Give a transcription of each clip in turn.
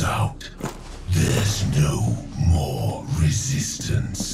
out, there's no more resistance.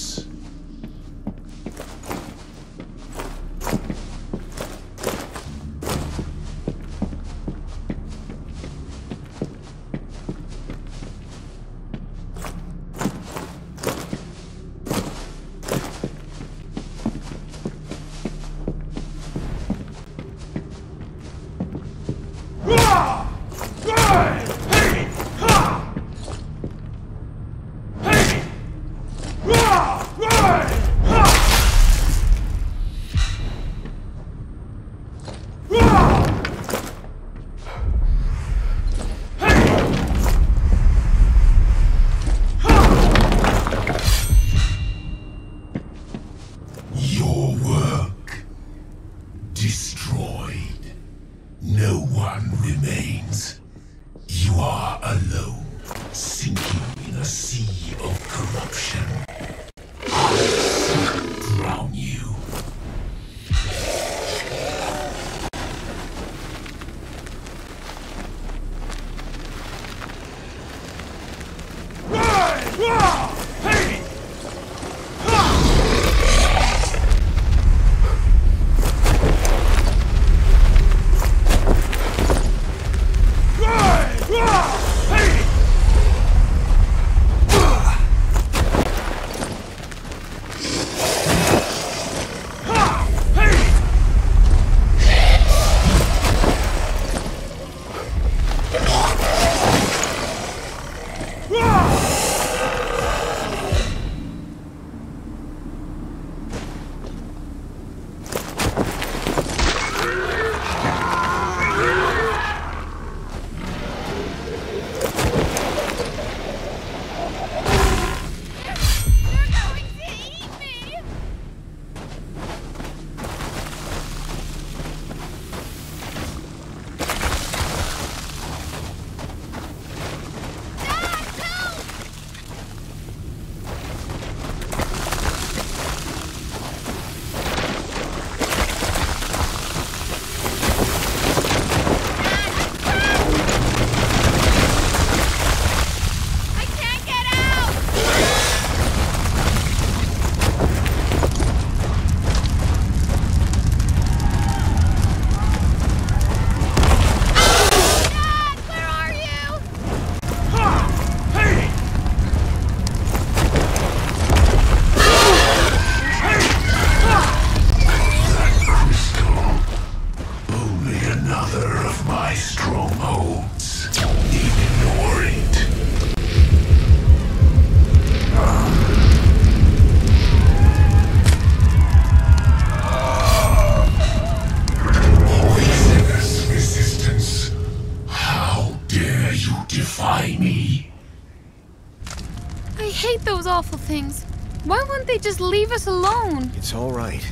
Hate those awful things. Why wouldn't they just leave us alone? It's all right.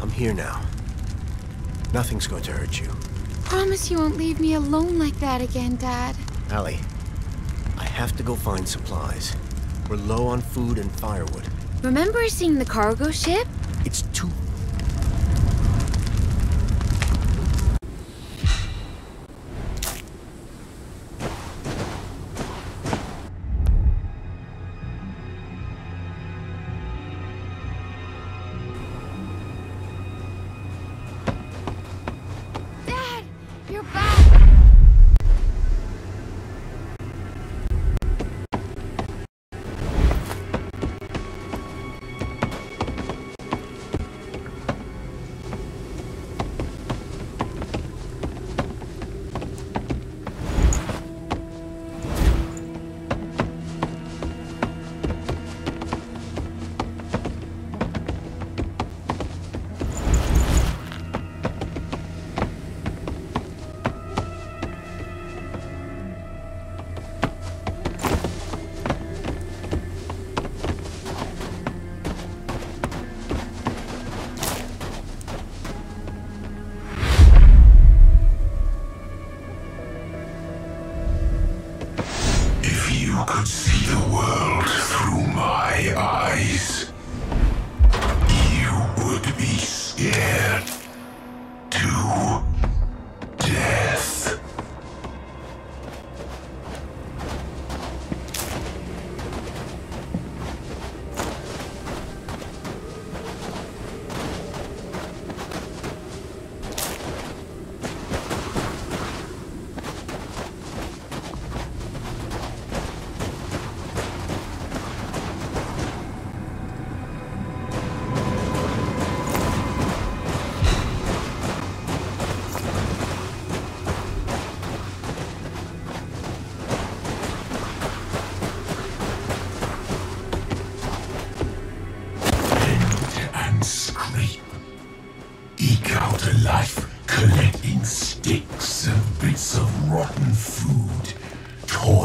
I'm here now. Nothing's going to hurt you. Promise you won't leave me alone like that again, Dad. Allie, I have to go find supplies. We're low on food and firewood. Remember seeing the cargo ship? It's too... you're back!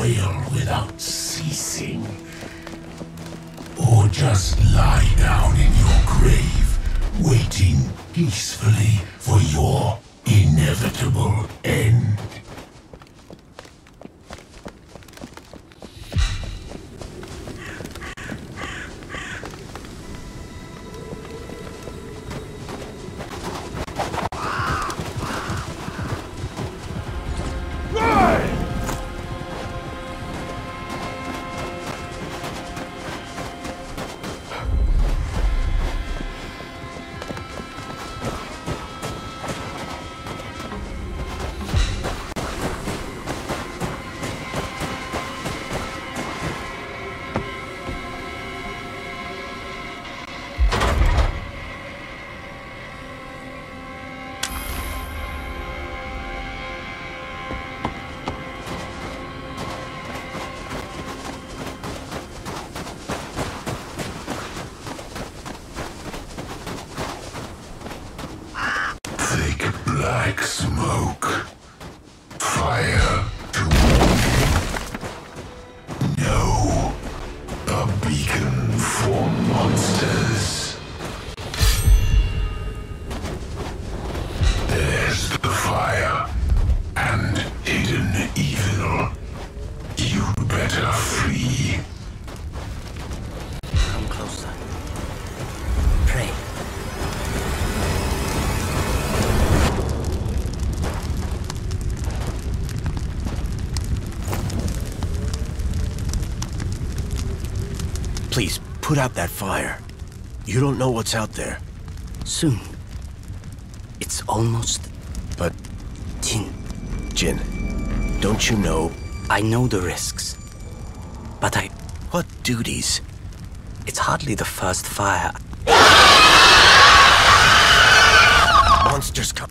Toil without ceasing, or just lie down in your grave, waiting peacefully for your inevitable end. Black smoke. Put out that fire. You don't know what's out there. Soon. It's almost But, Jin. Jin, don't you know I know the risks. But I. what duties? It's hardly the first fire. Monsters come.